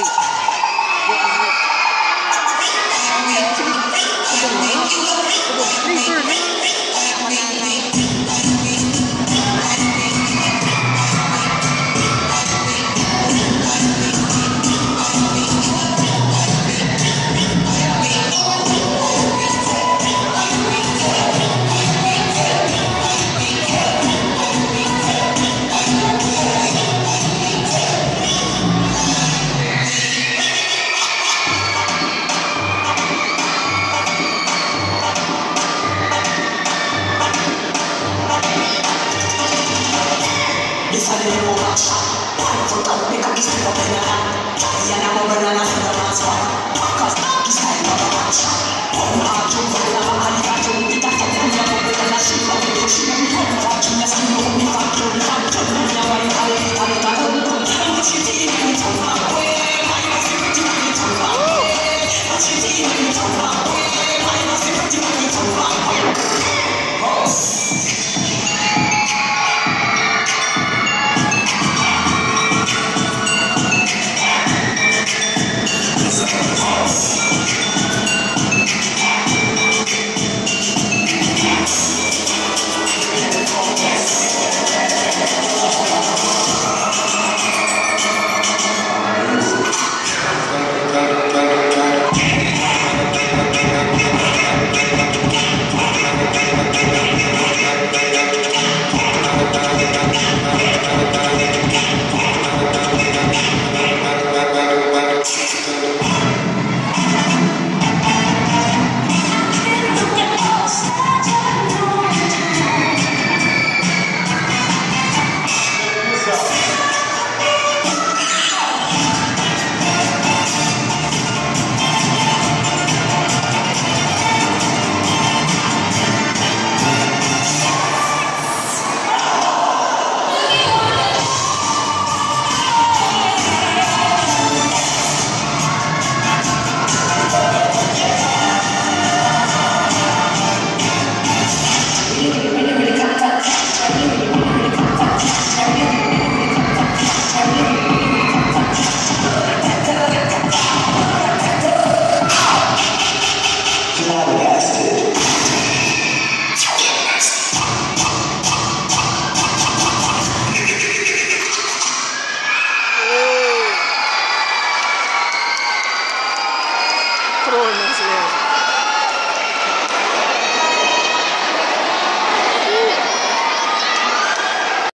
Wait, what is it? What's the name? What's the name? Thank you. patrona.